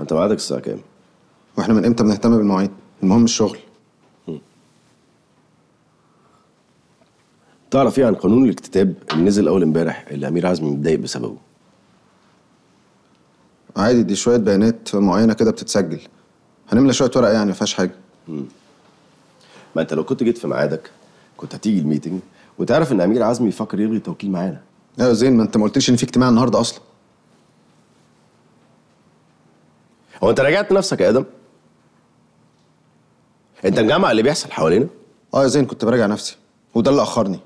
انت ميعادك الساعة كام؟ وإحنا من إمتى بنهتم بالمواعيد؟ المهم الشغل. تعرف إيه عن قانون الاكتتاب اللي نزل أول امبارح اللي أمير عزمي متضايق بسببه؟ عادي دي شوية بيانات معينة كده بتتسجل. هنملى شوية ورق يعني ما فيهاش حاجة ما انت لو كنت جيت في ميعادك كنت هتيجي ال meeting وتعرف إن أمير عزمي يفكر يلغي التوكيل معانا. أيوه زين ما انت ما قلتليش إن في اجتماع النهارده أصلا. هو انت راجعت نفسك يا آدم؟ انت مجمع اللي بيحصل حوالينا؟ آه يا زين كنت براجع نفسي وده اللي أخرني.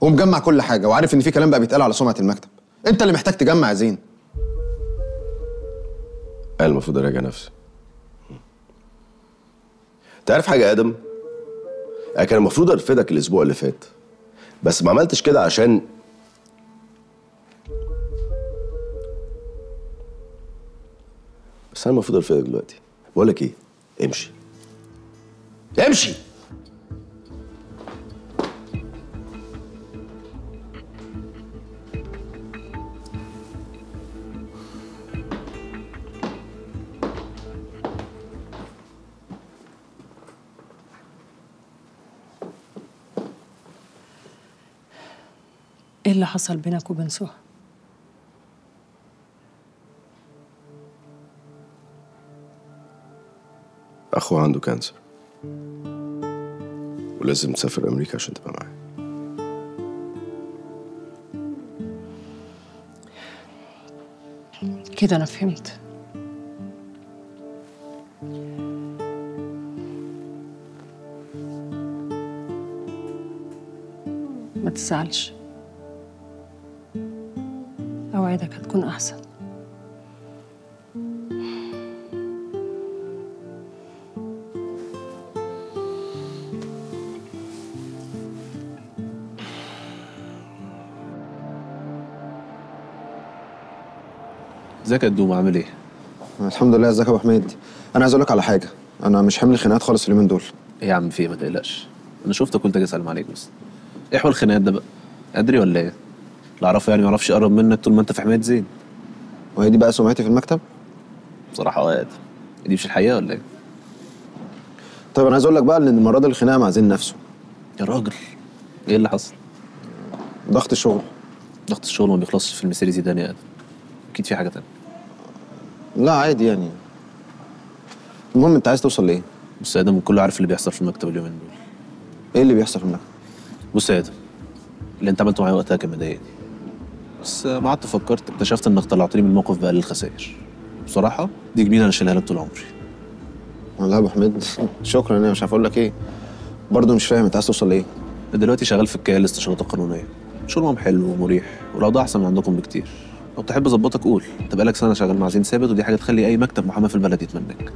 ومجمع كل حاجة وعارف إن في كلام بقى بيتقال على سمعة المكتب. أنت اللي محتاج تجمع يا زين. أنا المفروض أراجع نفسي. تعرف حاجة يا آدم؟ أنا كان المفروض ارفدك الأسبوع اللي فات بس ما عملتش كده عشان بس أنا المفروض ارفدك دلوقتي. بقول لك إيه؟ امشي. امشي! إيه اللي حصل بينك وبين سهى أخوه عنده كانسر ولازم تسافر أمريكا عشان تبقى معاه. كده أنا فهمت. ما تزعلش. أوعدك هتكون أحسن. ازيك يا دوم عامل إيه؟ الحمد لله ازيك يا أبو حميد. أنا عايز أقول لك على حاجة. أنا مش حمل خناقات خالص اليومين دول. إيه يا عم في إيه؟ ما تقلقش. أنا شفتك قلت أجي اسلم عليك بس. إيه حوار الخناقات ده بقى؟ أدري ولا إيه؟ اللي أعرفه يعني ما يعرفش يقرب منك طول ما أنت في حماية زين. وهي دي بقى سمعتي في المكتب؟ بصراحة آه دي مش الحقيقة ولا إيه؟ طيب أنا عايز أقول لك بقى إن المرة دي الخناقة مع زين نفسه. يا راجل إيه اللي حصل؟ ضغط الشغل. ضغط الشغل ما بيخلصش في المسيري زيدان يا آدم. أكيد في حاجة تانية. لا عادي يعني. المهم انت عايز توصل لإيه؟ بص يا آدم كله عارف اللي بيحصل في المكتب اليومين دول. إيه اللي بيحصل في المكتب؟ بص يا آدم اللي انت عملته معايا وقتها كان مضايقني. بس ما قعدت فكرت اكتشفت انك طلعتني من الموقف بقليل الخسائر بصراحة دي جميله أنا شايلها لك طول عمري. والله يا أبو حميد شكرا. أنا مش عارف أقول لك إيه. برضه مش فاهم أنت عايز توصل لإيه؟ دلوقتي شغال في الكيان الاستشارات القانونيه شغلهم حلو ومريح والأوضاع أحسن من عندكم بكتير. لو تحب أظبطك قول. أنت بقالك سنة شغال مع زين ثابت ودي حاجة تخلي أي مكتب محاماه في البلد يتمناك